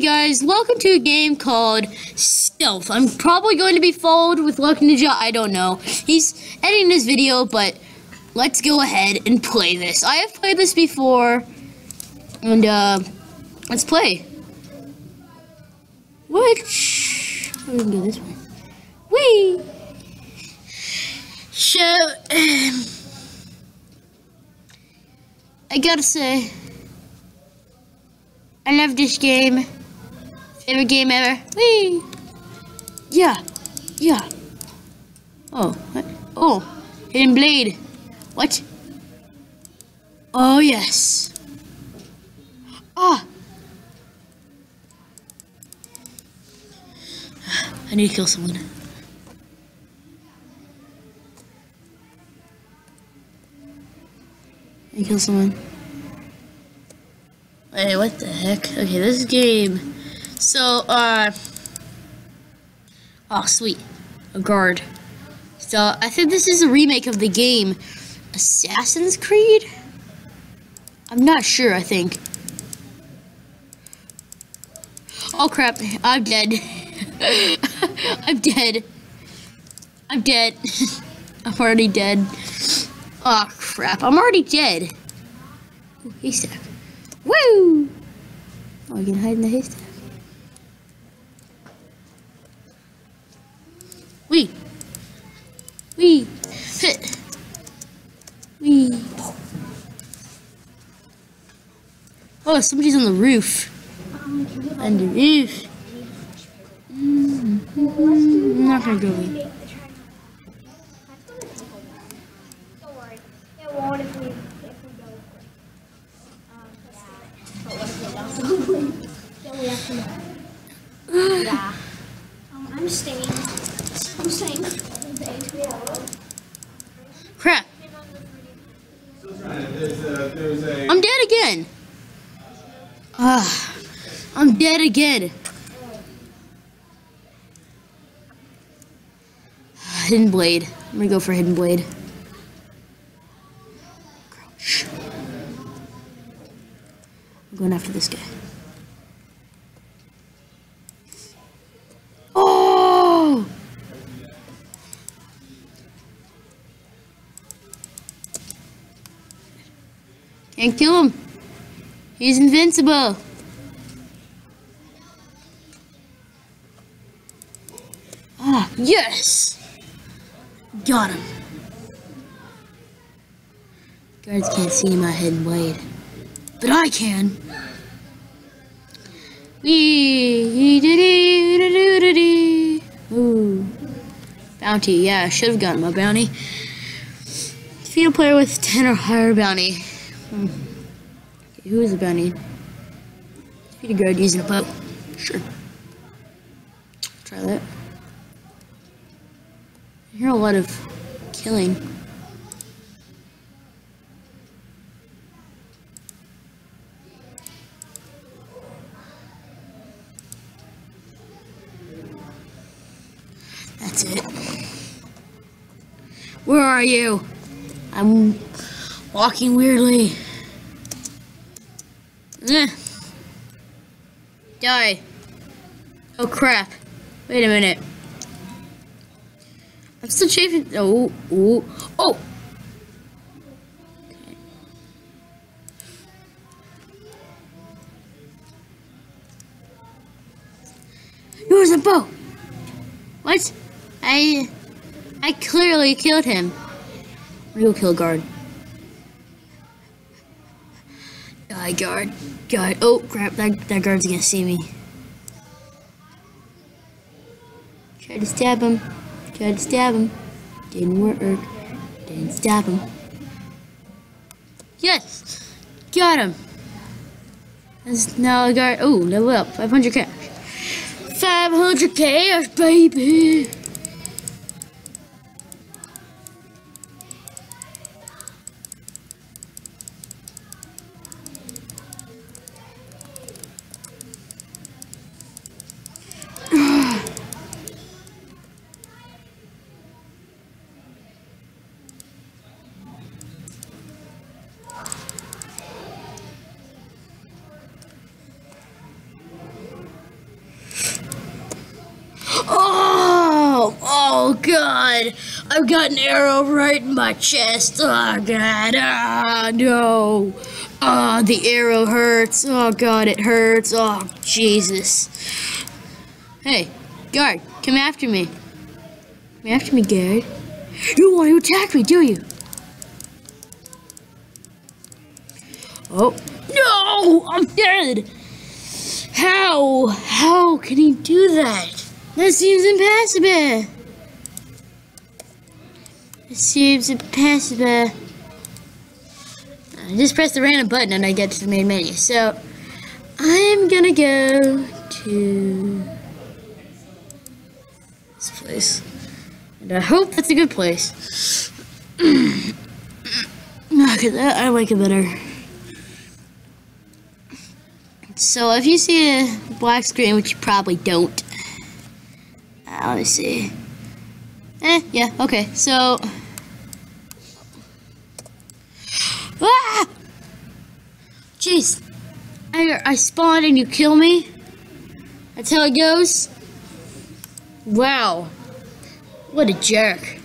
guys, welcome to a game called Stealth. I'm probably going to be followed with Luck Ninja, I don't know. He's editing this video, but let's go ahead and play this. I have played this before, and uh, let's play. Which, we can go this way. Whee! So, um, I gotta say, I love this game. Favorite game ever. Whee! Yeah. Yeah. Oh. What? Oh. Hidden blade. What? Oh, yes. Ah. I need to kill someone. I kill someone. Wait, what the heck? Okay, this game. So, uh. Oh, sweet. A guard. So, I think this is a remake of the game Assassin's Creed? I'm not sure, I think. Oh crap, I'm dead. I'm dead. I'm dead. I'm already dead. Oh crap, I'm already dead. Ooh, haystack. Woo! Oh, I can hide in the haystack. Wee. Wee. Hit. Wee. Oh, somebody's on the roof. On the roof. Mm not gonna go. Don't worry. It won't if we if we go quick. Um, yeah. But what if we don't? then we have to know. yeah. Um, I'm staying. I'm staying. Crap. I'm dead again. Ah, I'm dead again. Hidden blade. I'm gonna go for hidden blade. Crouch. I'm going after this guy. Can't kill him. He's invincible. Ah, yes! Got him. Guards can't see my hidden blade. But I can. Wee, Ooh. Bounty, yeah, I should have gotten my bounty. Defeat a player with 10 or higher bounty. Hmm. Okay, who is a bounty? Defeat a guard using a bow. Sure. Try that. I hear a lot of killing. That's it. Where are you? I'm walking weirdly. Eh. Die. Oh crap. Wait a minute. I'm still chafing. Oh, oh, oh. Okay. Yours a bow. What? I, I clearly killed him. Go kill guard. Die, guard. Guard. Oh, crap. That, that guard's gonna see me. Try to stab him. Try to stab him. Didn't work. Didn't stab him. Yes! Got him! That's now guard. Oh, level up. 500k. 500k, baby! I've got an arrow right in my chest. Oh god. Ah no. Ah, the arrow hurts. Oh god, it hurts. Oh Jesus. Hey, guard, come after me. Come after me, guard. You want to attack me, do you? Oh no! I'm dead. How? How can he do that? That seems impossible. It seems impossible. I just press the random button and I get to the main menu. So, I'm gonna go to this place. And I hope that's a good place. Because I like it better. So if you see a black screen, which you probably don't, uh, let me see. Eh, yeah, okay, so. Ah! Jeez. I, I and you kill me? That's how it goes? Wow. What a jerk.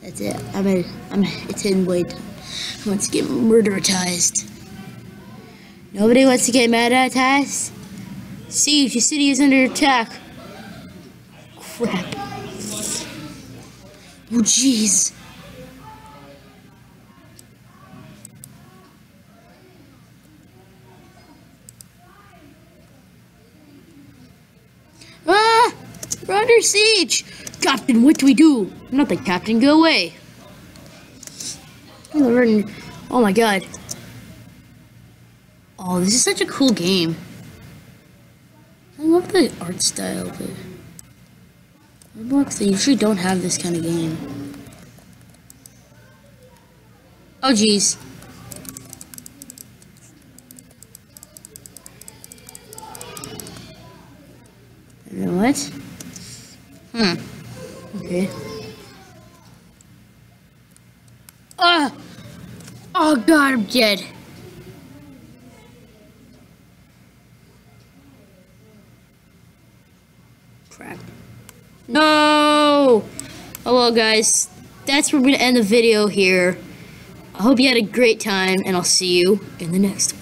That's it. I'm a, I'm a, it's in blade. I want to get murderatized. Nobody wants to get mad See. Your city is under attack. Crap. Oh, jeez. Under siege! Captain, what do we do? Nothing, Captain, go away. Oh my god. Oh, this is such a cool game. I love the art style, but Roblox, they usually don't have this kind of game. Oh, jeez. What? Hmm. Okay. Ah! Oh god, I'm dead. Crap. No! Oh well, guys. That's where we're to end the video here. I hope you had a great time, and I'll see you in the next one.